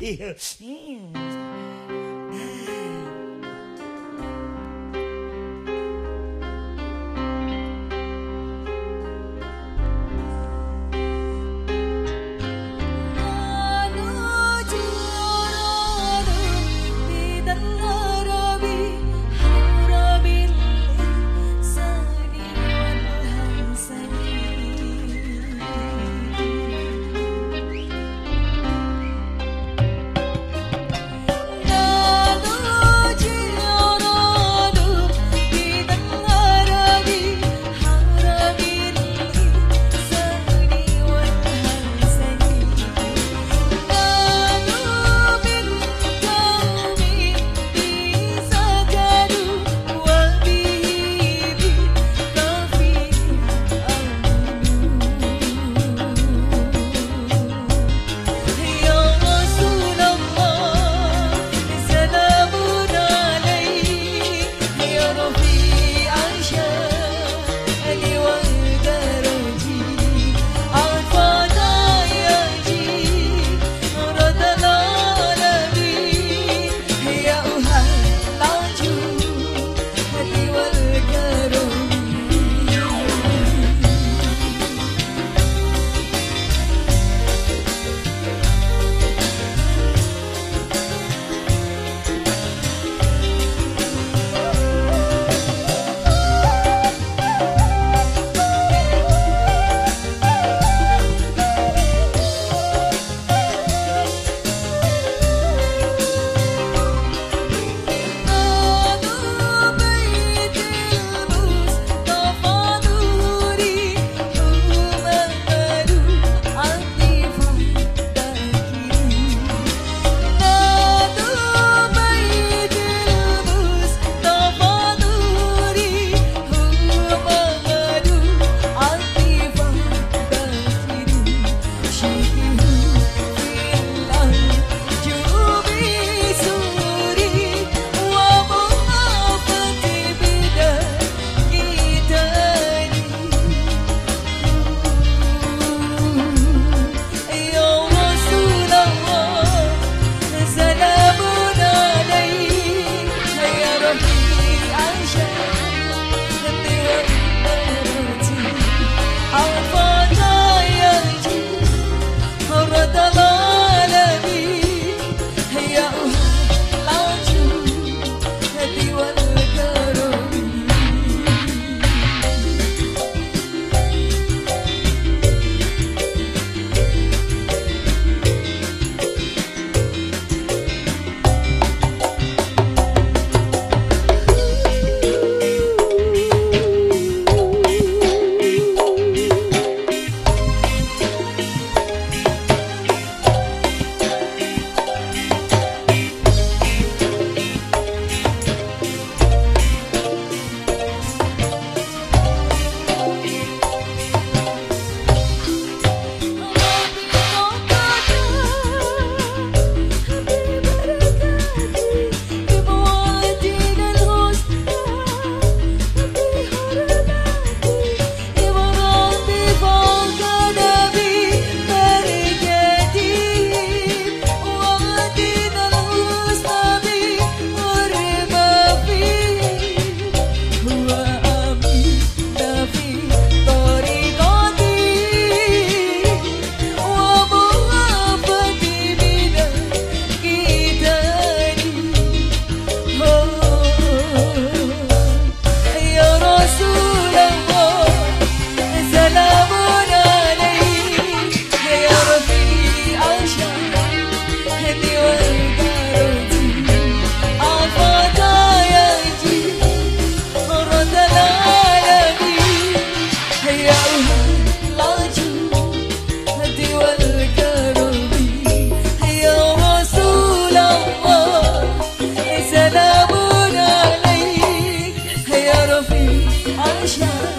mm. little Krishna.